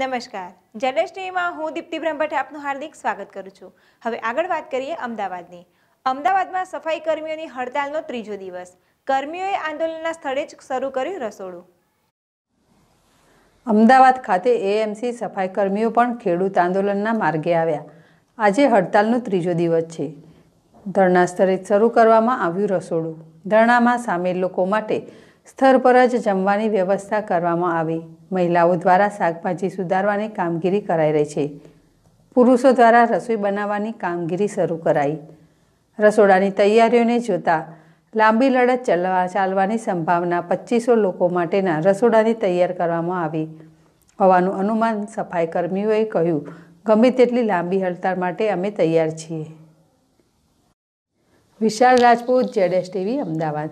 નમસ્કાર. જેડેશ ટીવીમાં હું દીપ્તિ બ્રહ્મભટ્ટ આપનું હાર્દિક સ્વાગત કરું છું. હવે આગળ વાત કરીએ અમદાવાદની. અમદાવાદમાં સફાઈ કર્મીઓની હડતાલનો ત્રીજો દિવસ. કર્મીઓએ આંદોલનના સ્થળે જ શરૂ કર્યું રસોડું. અમદાવાદ ખાતે એએમસી સફાઈ કર્મીઓ પણ ખેડૂત આંદોલનના માર્ગે આવ્યા. આજે હડતાલનો ત્રીજો દિવસ છે. ધરણા સ્થળે શરૂ કરવામાં આવ્યું રસોડું. ધરણામાં સામેલ લોકો માટે સ્થળ પર જ જમવાની વ્યવસ્થા કરવામાં આવી. મહિલાઓ દ્વારા શાકભાજી સુધારવાની કામગીરી કરાઈ રહી છે. પુરુષો દ્વારા રસોઈ બનાવવાની કામગીરી શરૂ કરાઈ. રસોડાની તૈયારીઓને જોતા લાંબી લડત ચલવા ચાલવાની સંભાવના પચીસો લોકો માટેના રસોડાની તૈયાર કરવામાં આવી. હોવાનું અનુમાન સફાઈ કર્મીઓએ કહ્યું, ગમે તેટલી લાંબી હડતાળ માટે અમે તૈયાર છીએ. વિશાલ રાજપૂત જેડેસ ટીવી, અમદાવાદ.